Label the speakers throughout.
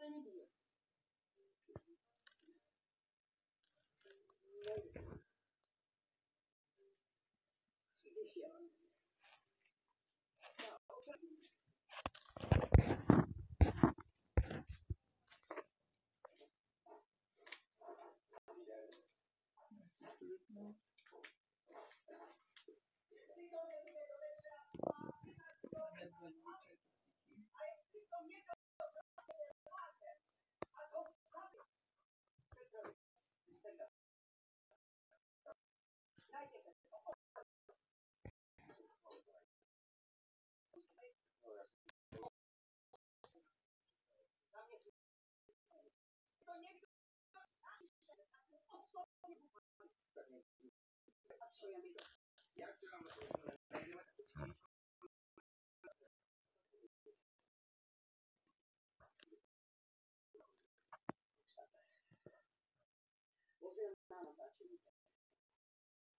Speaker 1: 分的。累，不行。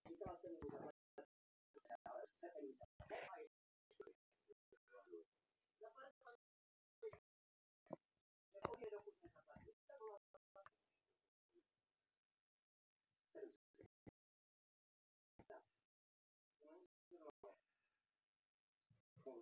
Speaker 1: 嗯。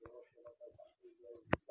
Speaker 2: Thank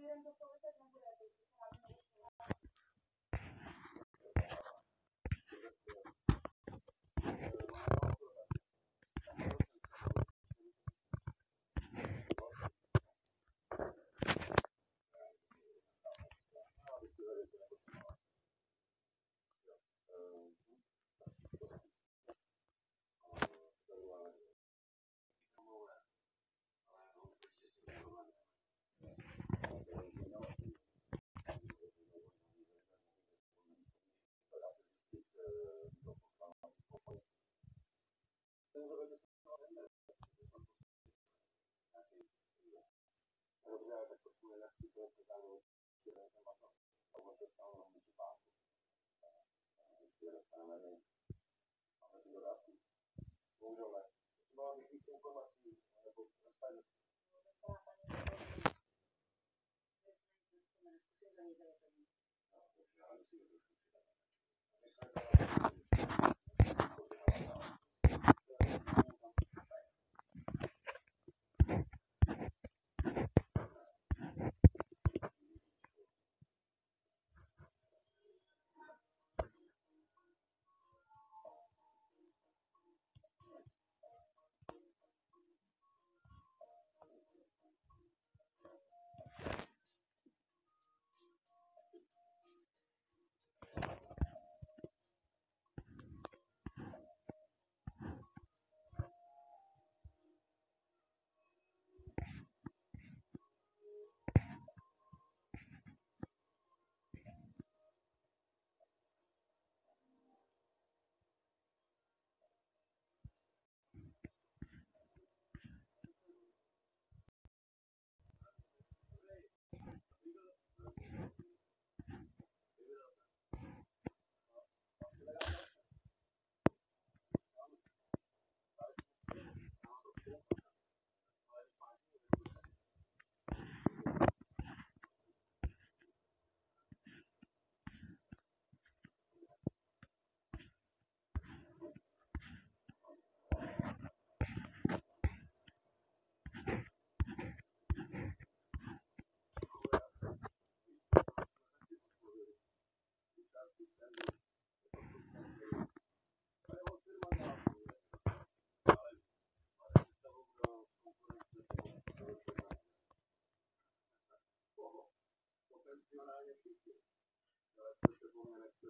Speaker 3: construyendo todo ese tránsito.
Speaker 2: Můžeme. Třeba bych víc informací, nebo dostanu.
Speaker 3: Zkusím to ní zajít.
Speaker 2: Já musím to trošku přidat.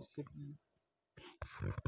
Speaker 4: possible